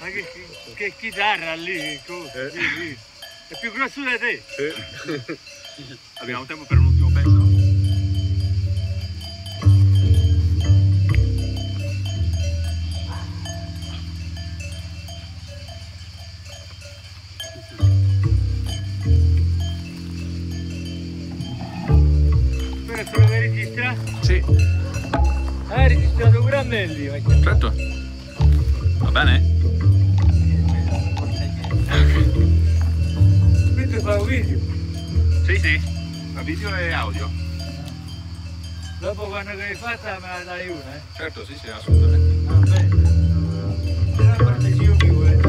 Ma che, che- chitarra lì, cosa, Eh. lì, lì. È più grosso di te. Sì. Abbiamo tempo per un ultimo pezzo? Solo che registra? Sì, Hai registrato pure a me lì, certo. Va bene? Sì. Ma video e audio? Dopo quando l'hai fatta me la dai una, eh? Certo, sì, sì, assolutamente. Va bene. Però partecipo più, eh?